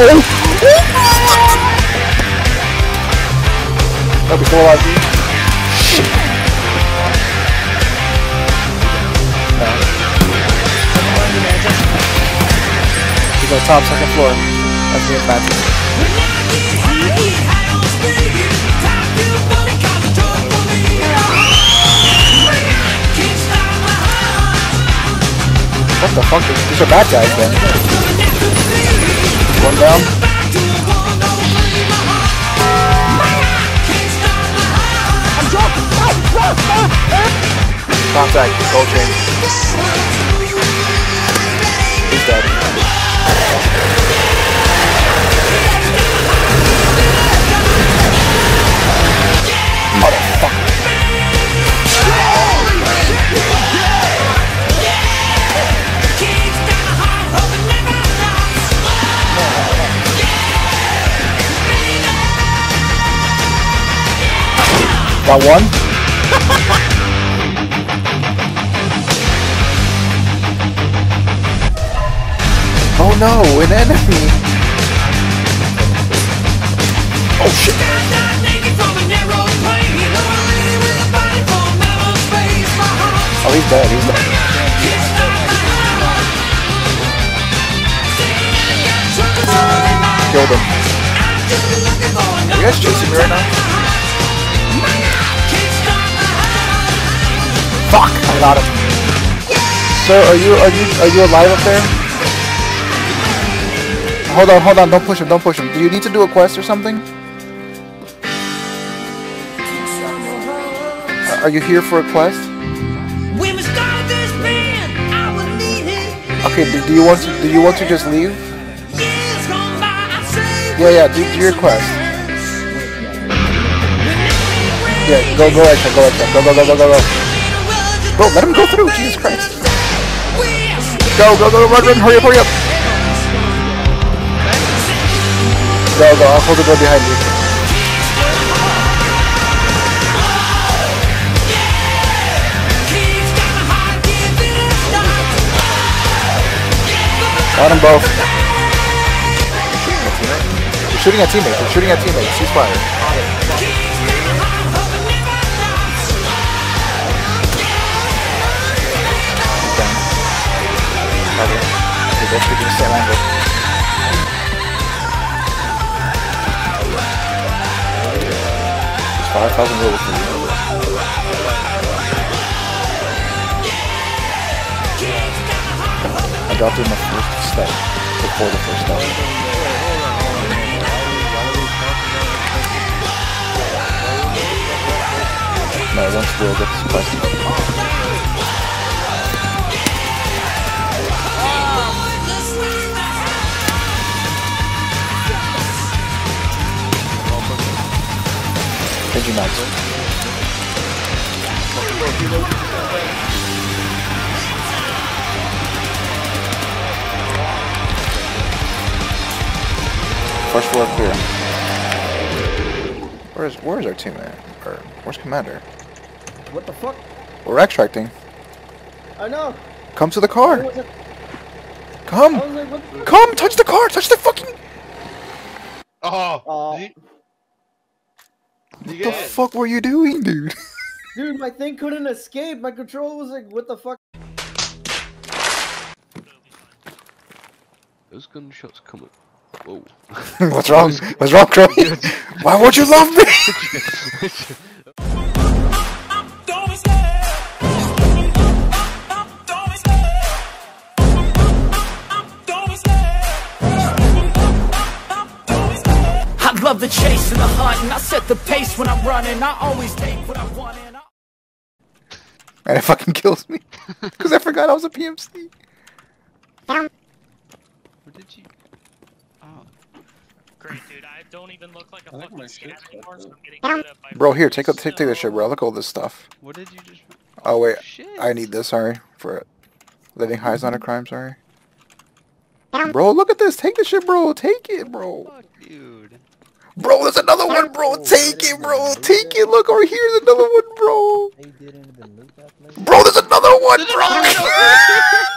Oh! Dude. Shit. We go top, second floor. That's and Matthew. What the fuck? These are bad guys then. Contact, chain. He's dead. Motherfucker. Got one? no, an enemy! Oh shit! Oh, he's dead, he's dead. Killed him. Are you guys chasing me right now? Fuck! I got him. Sir, are you are you are you alive up there? Hold on, hold on, don't push him, don't push him. Do you need to do a quest or something? Are- Are you here for a quest? When we started this band, I would need it. Okay, do, do you want to do you want to just leave? Years gone by, I say Yeah, yeah, do, do your quest. Yeah, go go extra, go extra, go go go go go go. Bro, let him go through, Jesus Christ. Go, go, go, run, run, hurry up, hurry up. Go, go, I'll hold the door behind you. Got them both. You're shooting at teammates. You're shooting at teammates. Cease fire. Down. Okay. They're shooting angle. 5,000 gold for you. I dropped in the first step before the first step. No, once we'll get this quest. Pidgey Max. First floor clear. Where's where's our teammate? Or where's commander? What the fuck? We're extracting. I know. Come to the car. Come. Like, the Come. Touch the car. Touch the fucking. Oh, Aw. Did you, What the it? fuck were you doing, dude? Dude, my thing couldn't escape. My controller was like, what the fuck? Those gunshots coming. Whoa. What's wrong? What's wrong, Crow? Why won't you love me? I love the chase and the and I set the pace when I'm running. I always take what I want, and I and it fucking kills me because I forgot I was a PMC. Where did you? Oh, Great, dude. I don't even look like a I fucking my anymore, so I'm getting good at Bro, here, take a, take take this shit, bro. Look at all this stuff. what did you just? Oh wait, oh, Shit. I need this. Sorry for it. living high is not a crime. Sorry. Bro, look at this. Take this shit, bro. Take it, bro. Fuck, dude. Bro, there's another one, bro. Oh, Take it, bro. Take it. Look over here. There's another one, bro. They didn't even loot that place. Bro, there's another one, bro.